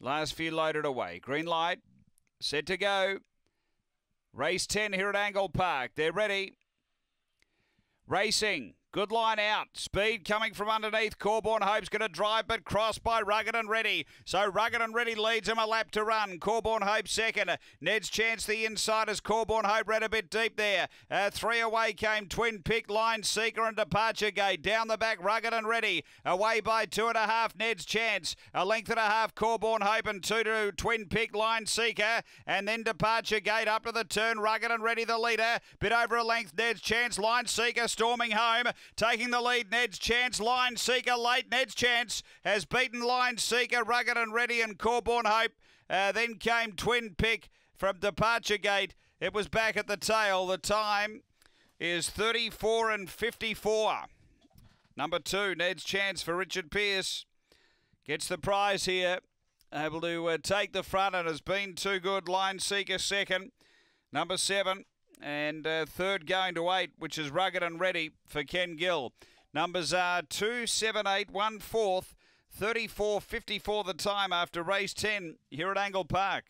Last few loaded away. Green light. Set to go. Race 10 here at Angle Park. They're ready. Racing. Good line out. Speed coming from underneath. Corborn Hope's going to drive, but crossed by Rugged and Ready. So Rugged and Ready leads him a lap to run. Corborn Hope second. Ned's chance the inside as Corborn Hope ran a bit deep there. Uh, three away came Twin Pick, Line Seeker and Departure Gate. Down the back, Rugged and Ready. Away by two and a half, Ned's chance. A length and a half, Corborn Hope and two to Twin Pick, Line Seeker. And then Departure Gate up to the turn. Rugged and Ready the leader. Bit over a length, Ned's chance. Line Seeker storming home. Taking the lead, Ned's Chance. Line Seeker late. Ned's Chance has beaten Line Seeker, Rugged and Ready, and Corborn Hope. Uh, then came Twin Pick from Departure Gate. It was back at the tail. The time is 34 and 54. Number two, Ned's Chance for Richard Pierce. Gets the prize here. Able to uh, take the front and has been too good. Line Seeker second. Number seven, and uh, third going to eight, which is rugged and ready for Ken Gill. Numbers are two, seven, eight, one fourth, 34 54 the time after race 10 here at Angle Park.